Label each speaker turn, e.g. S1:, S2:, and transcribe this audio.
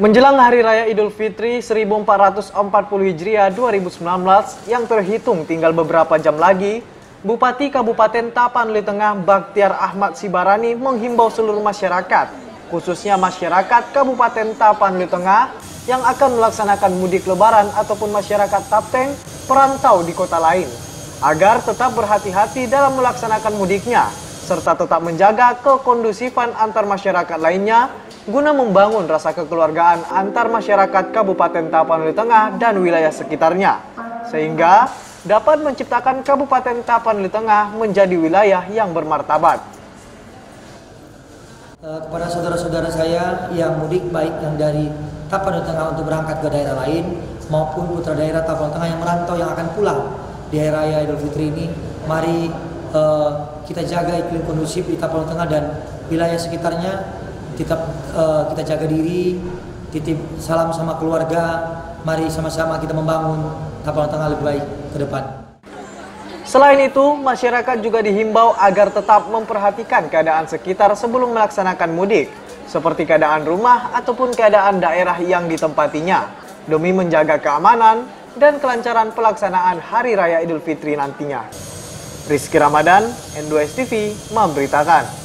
S1: Menjelang Hari Raya Idul Fitri 1440 Hijriah 2019 yang terhitung tinggal beberapa jam lagi, Bupati Kabupaten Tapanuli Tengah Baktiar Ahmad Sibarani menghimbau seluruh masyarakat, khususnya masyarakat Kabupaten Tapanuli Tengah yang akan melaksanakan mudik lebaran ataupun masyarakat Tapteng perantau di kota lain, agar tetap berhati-hati dalam melaksanakan mudiknya, serta tetap menjaga kekondusifan antar masyarakat lainnya guna membangun rasa kekeluargaan antar masyarakat Kabupaten Tapanuli Tengah dan wilayah sekitarnya, sehingga dapat menciptakan Kabupaten Tapanuli Tengah menjadi wilayah yang bermartabat.
S2: Eh, kepada saudara-saudara saya yang mudik baik yang dari Tapanuli Tengah untuk berangkat ke daerah lain maupun putra daerah Tapanuli Tengah yang merantau yang akan pulang di Hari Raya Idul Fitri ini, mari uh, kita jaga iklim kondusif di Tapanuli Tengah dan wilayah sekitarnya. Tetap uh, kita jaga diri, titip salam sama keluarga. Mari sama-sama kita membangun Tapanuli Tengah lebih baik ke depan.
S1: Selain itu, masyarakat juga dihimbau agar tetap memperhatikan keadaan sekitar sebelum melaksanakan mudik, seperti keadaan rumah ataupun keadaan daerah yang ditempatinya, demi menjaga keamanan dan kelancaran pelaksanaan Hari Raya Idul Fitri nantinya. Rizky Ramadan, N2S TV, memberitakan.